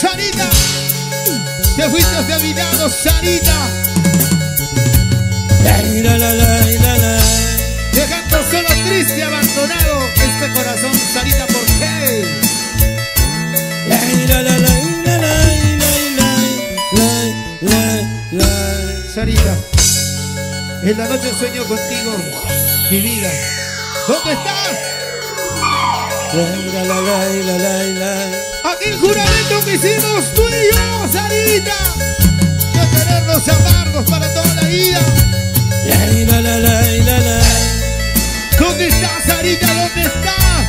Sarita, te fuiste de mi lado, Sarita. Dejando solo triste, abandonado este corazón, Sarita, ¿por qué? Sarita, en la noche sueño contigo, mi vida. ¿Dónde estás? Aquel juramento que hicimos tú y yo, Sarita, de tenernos amargos para toda la vida. ¿Dónde estás, Sarita? ¿Dónde estás?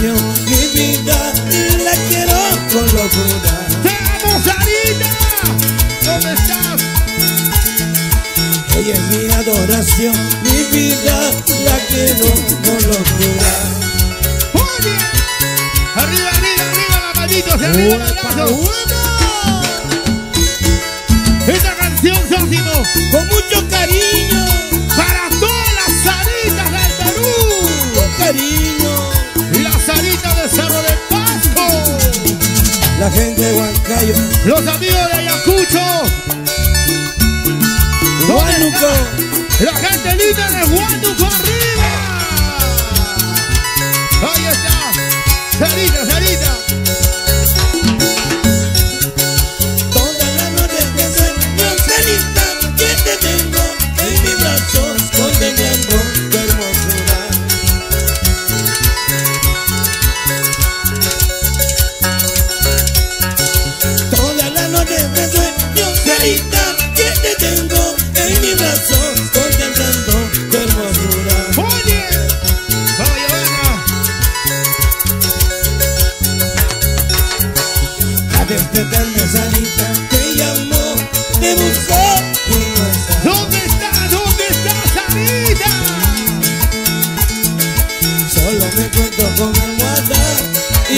Adoración, mi vida, la quiero con locura. ¡Te amo, Sarita! ¿Dónde estás? Ella es mi adoración, mi vida, la quiero con locura. Oye. Arriba, arriba, arriba, la se arriba el abrazo. Esta canción, Sósimo, La gente de Huancayo, Los amigos de Ayacucho. Huánuco, La gente linda de Huánuco arriba. Ahí está. Sarita,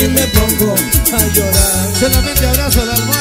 y me pongo a llorar. Solamente abrazo la almohada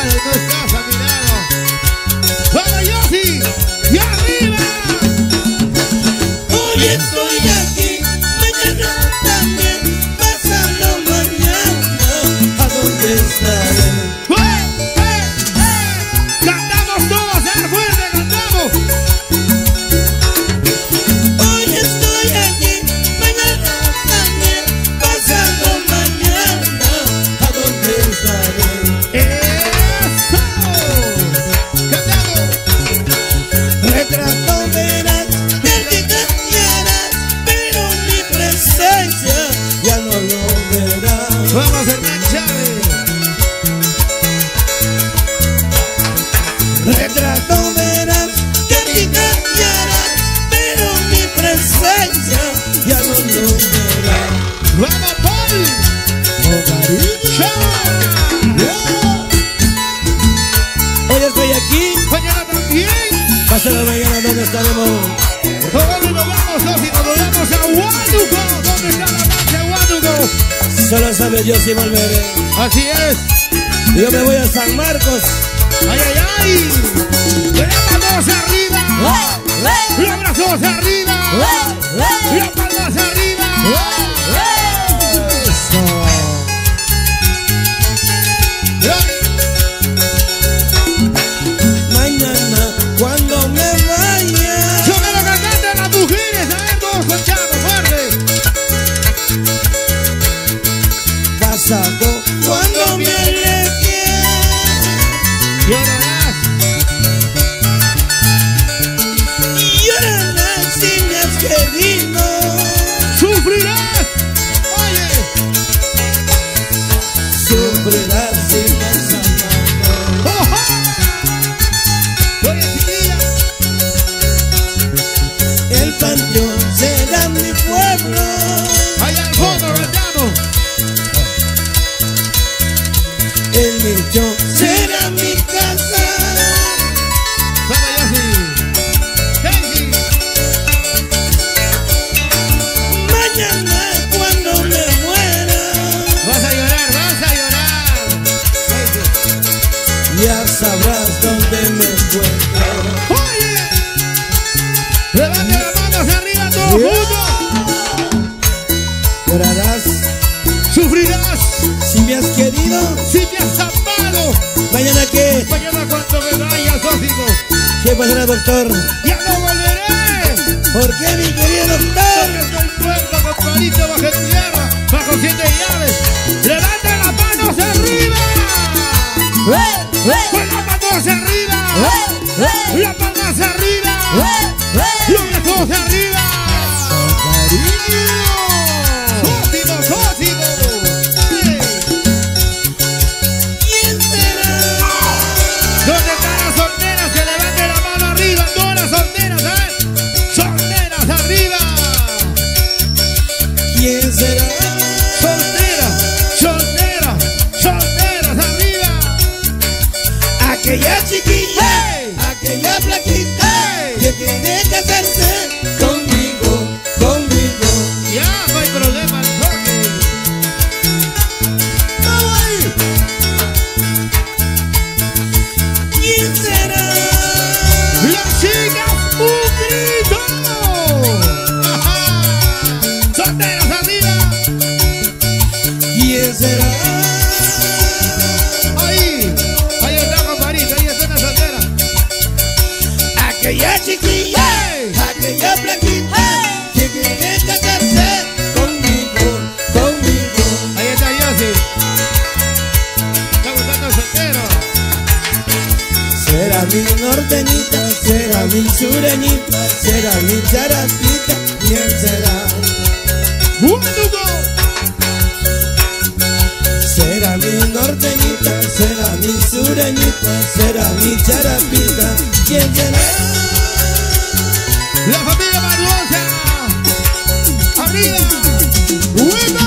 sabe yo si volveré. Así es. Yo me voy a San Marcos. ¡Ay, ay, ay! ¡Las manos arriba! ¡Los brazos arriba! ¡Las quedarse ya sabrás dónde me encuentro. ¡Oye! ¡Levante las manos arriba todos yeah. juntos! Llorarás, sufrirás, si me has querido, si me has amado. ¿Mañana qué? Mañana cuando me vayas, lógico. ¿Qué pasará, doctor? ¡Ya no volveré! ¿Por qué, mi querido doctor? Porque estoy muerto, compadrito, bajo tierra, bajo siete llaves. ¡Levante las manos arriba! quem é de será mi sureñita, será mi charapita, ¿quién será? ¡Huánuco! Será mi norteñita, será mi sureñita, será mi charapita, ¿quién será? ¡La familia Barbosa! ¡Arriba! ¡Hueco!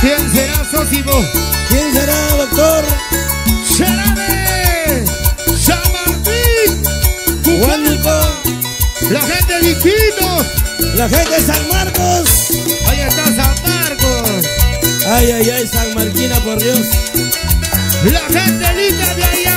¿Quién será Sósimo? ¿Quién será, doctor? ¡La gente de la gente de San Marcos. Ahí está San Marcos. Ay, ay, ay, San Marquina, por Dios. La gente linda de Ayacucho.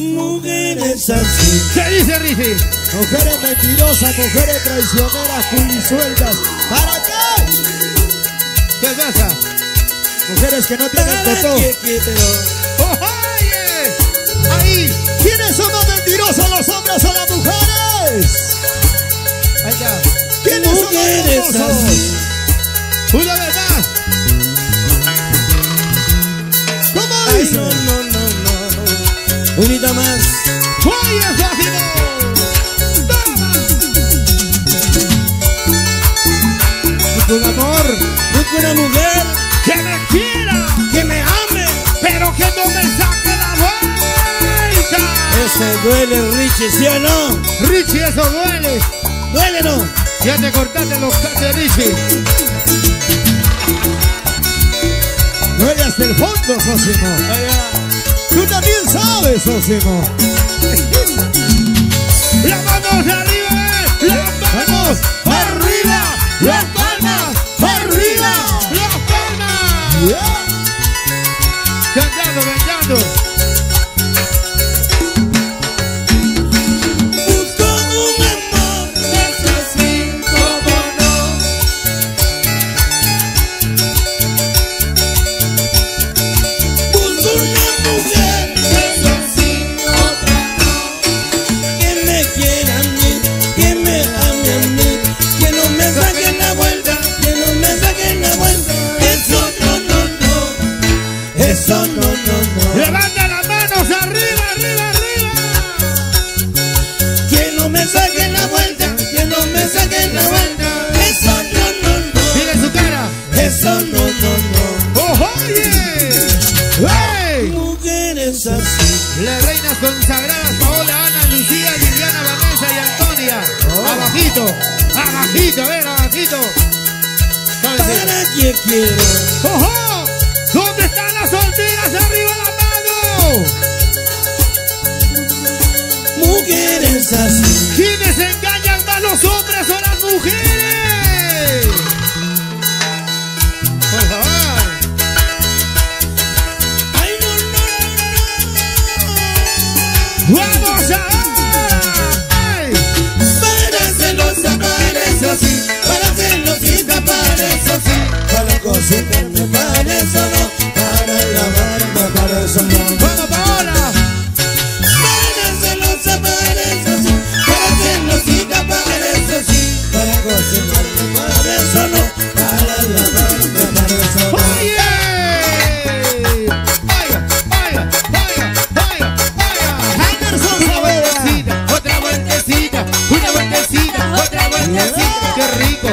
Mujeres así. ¿Qué dice Richie? Mujeres mentirosas, mujeres traicioneras, culisueltas. ¿Para qué? ¿Qué pasa? Mujeres que no tienen totó. ¡Oye! Ahí. ¿Quiénes son más mentirosos, los hombres o las mujeres? Está. ¿Quiénes mujeres son más así? Una vez más. ¿Cómo dice? Unita más. ¡Oye, Sósimo! Con amor. Busco una mujer ¡Que me quiera! que me ame. ¡Pero que no me saque la vuelta! Ese duele, Richie, ¿sí o no? Richie, eso duele. ¿Duele no? Ya te cortaste los caches, Richie. Duele hasta el fondo, Sosimo. Tú también sabes, Las reinas consagradas Paola, Ana, Lucía, Liliana, Vanessa y Antonia. Oh. Abajito, abajito, a ver, abajito. Para quien quiero. ¡Ojo! ¿Dónde están las solteras? ¡Arriba la mano! Mujeres así. ¿Quiénes engañan más los hombres o las mujeres? ¡Vamos ahora! ¡Ay! Para celosa parece así. Para celosita parece así. Para cocinarme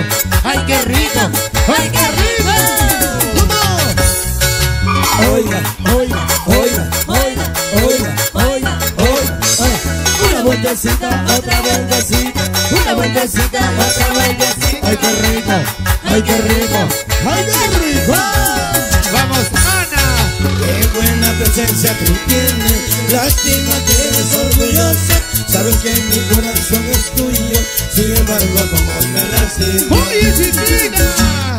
rico! ¡Ay, qué rico! ¡Ay, qué rico! Oiga, oiga, oiga, oiga, oiga, oiga, oiga, oiga. Una vueltecita, otra vueltecita, una vueltecita, otra vueltecita. Ay, qué rico, ay, qué rico, ay, qué rico. ¡Vamos, Ana! Qué buena presencia tú tienes, lástima que eres orgullosa. Sabes que mi corazón es tuyo, sin embargo, como me lastima. ¡Oye, chiquita!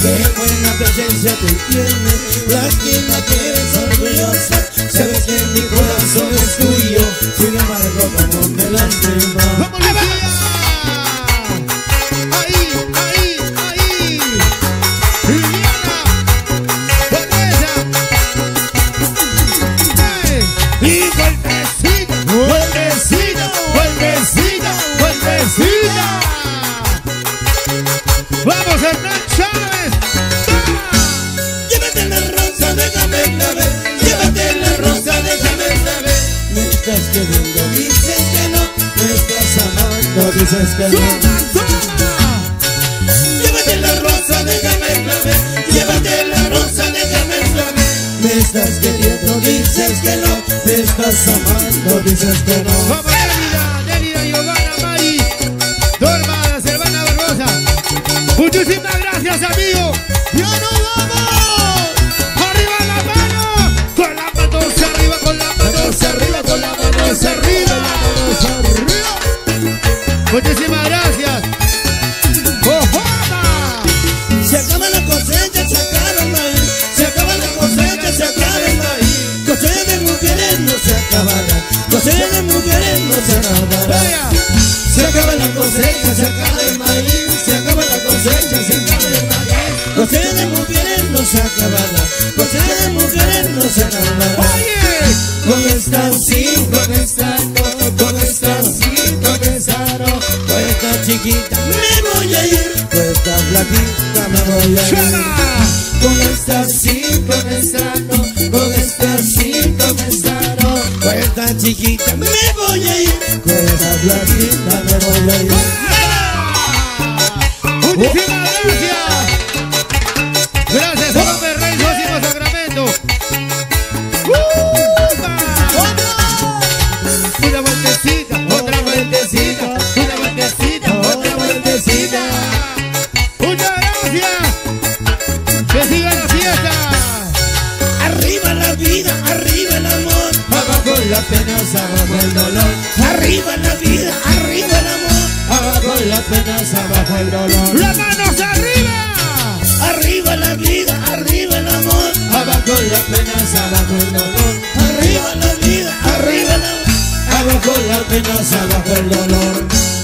Qué buena presencia tú tienes, lástima que eres orgullosa. Sabes que mi corazón es tuyo, sin embargo, como me lastima. ¡Vamos, Lucía! ¡Ahí, ahí, ahí! Dices que. Llévate la rosa, déjame la ver. Llévate la rosa, déjame la ver. Me estás queriendo, dices que no. Me estás amando, dices que no. Vamos, Nérida, Giovanna, Mari, Barbosa. Muchísimas gracias, amigo. ¡Ya nos vamos! Muchísimas gracias. ¡Ojona! Se acaba la cosecha, se acaba el maíz. Se acaba la cosecha, se acaba el maíz. Cosecha de mujeres no se acabará. Cosecha de mujeres no a ir, con esta flaquita me voy a ir. El dolor. Las manos arriba. Arriba la vida, arriba el amor, abajo la pena, abajo el dolor. Arriba la vida, arriba el amor, abajo la pena, abajo el dolor.